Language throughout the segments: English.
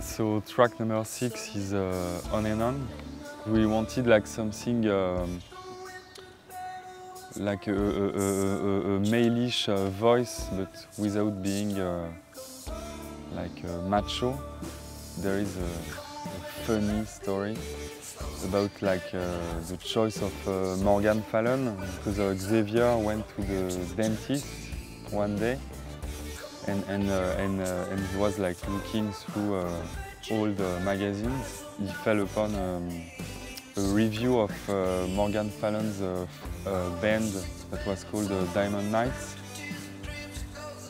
So track number six is uh, on and on. We wanted like something um, like a, a, a, a, male-ish uh, voice, but without being uh, like macho. There is a, a funny story about like uh, the choice of uh, Morgan Phalen because uh, Xavier went to the dentist one day and and uh, and, uh, and he was like looking through uh, old uh, magazines. He fell upon um, a review of Morgan Phalen's band that was called Diamond Nights.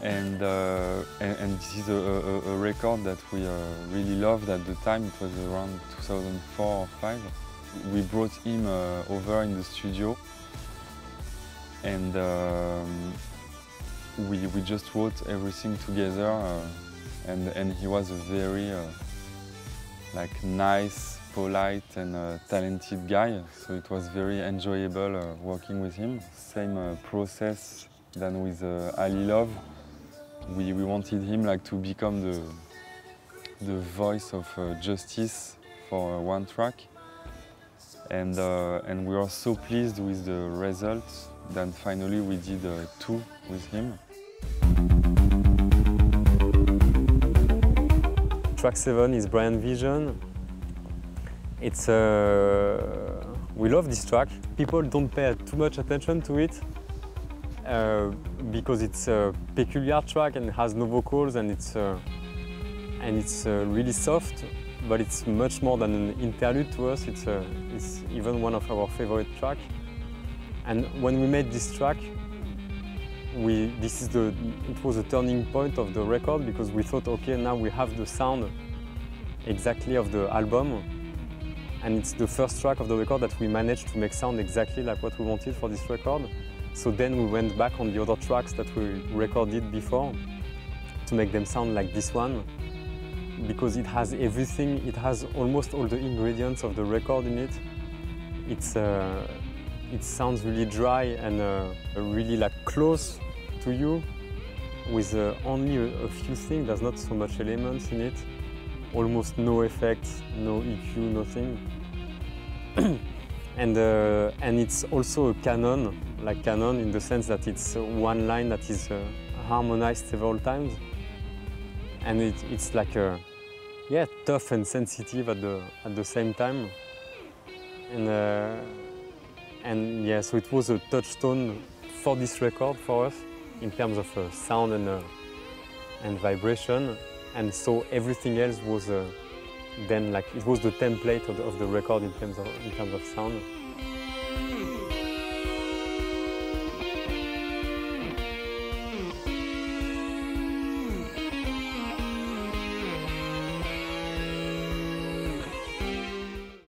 And, uh, and, and this is a, a, a record that we uh, really loved at the time. It was around 2004 or 5. We brought him uh, over in the studio and um, we, we just wrote everything together uh, and, and he was a very uh, like nice, polite and uh, talented guy. So it was very enjoyable uh, working with him. Same uh, process than with uh, Ali Love. We, we wanted him like to become the, the voice of justice for one track. And, and we are so pleased with the results that finally we did two with him. Track 7 is Brainvision. It's uh, we love this track. People don't pay too much attention to it uh, because it's a peculiar track and has no vocals and it's uh, and it's uh, really soft. But it's much more than an interlude to us. It's uh, it's even one of our favorite tracks. And when we made this track, we this is the it was a turning point of the record because we thought okay now we have the sound exactly of the album. And it's the first track of the record that we managed to make sound exactly like what we wanted for this record. So then we went back on the other tracks that we recorded before to make them sound like this one because it has everything it has almost all the ingredients of the record in it. It's uh, it sounds really dry and uh, really like close to you with uh, only a, a, few things. There's not so much elements in it. Almost no effects, no EQ, nothing. and uh, and it's also a canon, like canon in the sense that it's one line that is uh, harmonized several times, and it, it's like a yeah tough and sensitive at the at the same time. And uh, and yeah, so it was a touchstone for this record for us in terms of uh, sound and, uh, and vibration. And so everything else was uh, then like, it was the template of the, of the, record in terms of, in terms of sound.